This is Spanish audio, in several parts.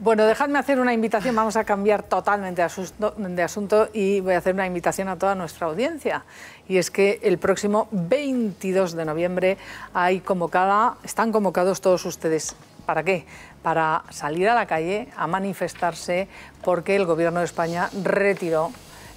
Bueno, dejadme hacer una invitación, vamos a cambiar totalmente de asunto y voy a hacer una invitación a toda nuestra audiencia. Y es que el próximo 22 de noviembre hay convocada, están convocados todos ustedes. ¿Para qué? Para salir a la calle a manifestarse porque el Gobierno de España retiró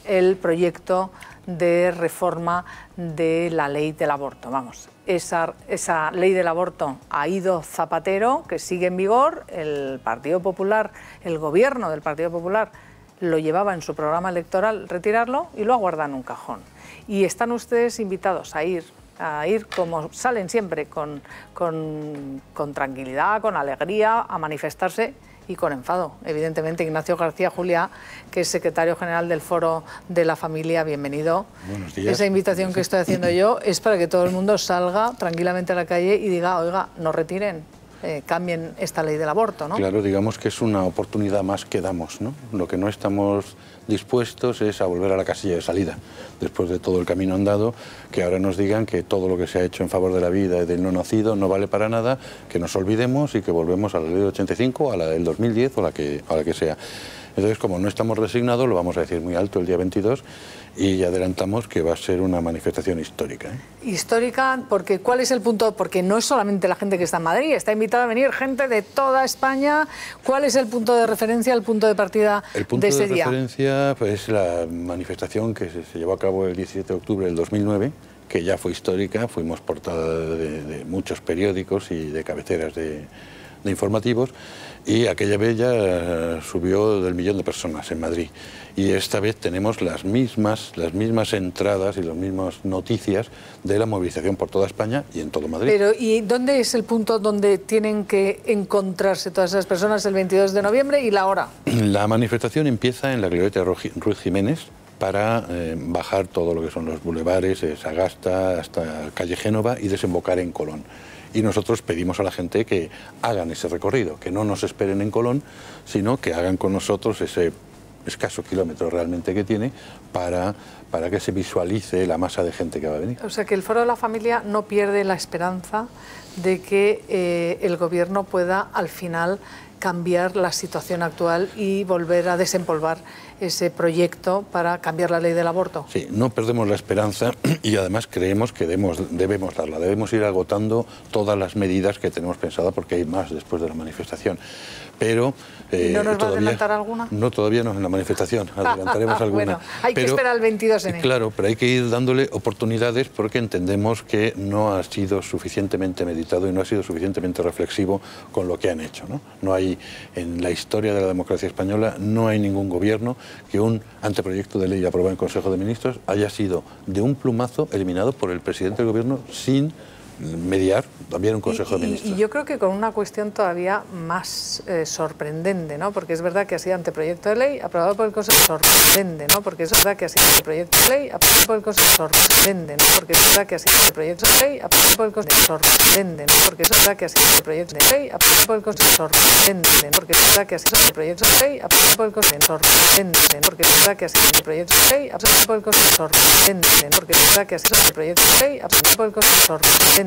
el proyecto de reforma de la ley del aborto. Vamos, esa, esa ley del aborto ha ido Zapatero, que sigue en vigor, el Partido Popular, el gobierno del Partido Popular lo llevaba en su programa electoral retirarlo y lo aguarda en un cajón. Y están ustedes invitados a ir a ir como salen siempre, con, con, con tranquilidad, con alegría, a manifestarse y con enfado. Evidentemente, Ignacio García Juliá, que es secretario general del Foro de la Familia, bienvenido. Buenos días. Esa invitación que estoy haciendo yo es para que todo el mundo salga tranquilamente a la calle y diga, oiga, no retiren. Eh, cambien esta ley del aborto, ¿no? Claro, digamos que es una oportunidad más que damos, ¿no? Lo que no estamos dispuestos es a volver a la casilla de salida, después de todo el camino andado, que ahora nos digan que todo lo que se ha hecho en favor de la vida y del no nacido no vale para nada, que nos olvidemos y que volvemos a la ley del 85, a la del 2010 o la que, a la que sea. Entonces, como no estamos resignados, lo vamos a decir muy alto el día 22 y adelantamos que va a ser una manifestación histórica. ¿eh? Histórica, porque ¿cuál es el punto? Porque no es solamente la gente que está en Madrid, está invitada a venir gente de toda España. ¿Cuál es el punto de referencia, el punto de partida el punto de ese de referencia pues, es la manifestación que se, llevó a cabo el 17 de octubre del 2009 que ya fue histórica, fuimos portada de muchos periódicos y de cabeceras de, de informativos y aquella vez ya eh, subió del millón de personas en Madrid. Y esta vez tenemos las mismas, las mismas entradas y las mismas noticias de la movilización por toda España y en todo Madrid. Pero ¿y dónde es el punto donde tienen que encontrarse todas esas personas el 22 de noviembre y la hora? La manifestación empieza en la glorieta Ruiz Jiménez, para eh, bajar todo lo que son los bulevares, Sagasta hasta calle Génova y desembocar en Colón y nosotros pedimos a la gente que hagan ese recorrido, que no nos esperen en Colón, sino que hagan con nosotros ese escaso kilómetro realmente que tiene para, para que se visualice la masa de gente que va a venir. O sea que el Foro de la Familia no pierde la esperanza de que eh, el Gobierno pueda al final cambiar la situación actual y volver a desempolvar ese proyecto para cambiar la ley del aborto. Sí, no perdemos la esperanza y además creemos que debemos, debemos darla. Debemos ir agotando todas las medidas que tenemos pensadas porque hay más después de la manifestación. Pero ¿Y no nos va a adelantar alguna? No, todavía no en la manifestación, adelantaremos alguna. bueno, hay que esperar el 22 de enero. Claro, pero hay que ir dándole oportunidades porque entendemos que no ha sido suficientemente meditado y no ha sido suficientemente reflexivo con lo que han hecho. No, no hay, en la historia de la democracia española, no hay ningún gobierno que un anteproyecto de ley aprobado en Consejo de Ministros haya sido de un plumazo eliminado por el presidente del gobierno sin mediar también un Consejo de Ministros. Y, yo creo que con una cuestión todavía más eh, sorprendente, ¿no? Porque es verdad que ha sido anteproyecto de ley aprobado por el Consejo sorprende, ¿no? Porque es verdad que ha sido anteproyecto de ley aprobado por el Consejo sorprende, ¿no? Porque es verdad que ha sido anteproyecto de ley aprobado por el Consejo sorprende, ¿no? Porque es verdad que ha sido anteproyecto de ley aprobado por el Consejo sorprende, Porque es verdad que ha sido anteproyecto de ley aprobado por el Consejo sorprende, Porque es verdad que ha sido anteproyecto de ley aprobado por el Consejo sorprende, Porque es verdad que ha sido anteproyecto de ley aprobado por el Consejo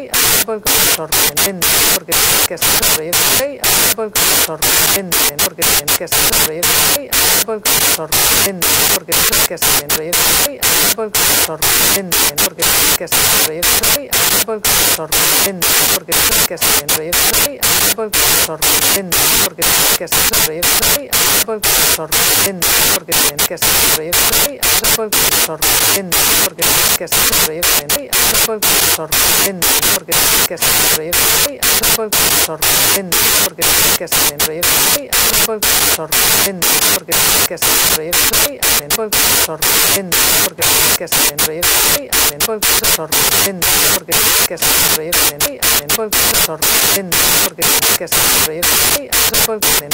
ley por el profesor porque tiene que hacer el proyecto de ley por el profesor porque tiene que hacer el proyecto de ley por el profesor porque tiene que hacer el proyecto de ley por el profesor porque tiene que hacer el proyecto de ley por el profesor porque tiene que hacer el proyecto de ley por el profesor porque tiene que hacer el proyecto de ley por el profesor porque tiene que hacer el proyecto de ley por el profesor porque tiene que hacer el proyecto de porque que es el proyecto de ley aprobado por el Consejo sorprende, porque que es el proyecto de ley aprobado por el Consejo sorprende, porque que es el proyecto de ley aprobado por el Consejo sorprende, porque que es el proyecto de ley aprobado por el Consejo sorprende, porque que es el proyecto de ley aprobado por el Consejo sorprende, porque que es el proyecto de ley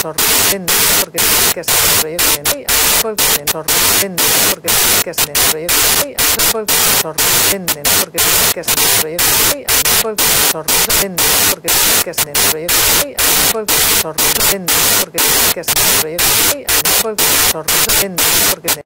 aprobado por el Consejo sorprende, porque que es el proyecto de ley aprobado por el Consejo sorprende, porque que es el proyecto de ley aprobado por el Consejo sorprende, porque que es el proyecto de ley aprobado por el Consejo sorprende, porque que porque que porque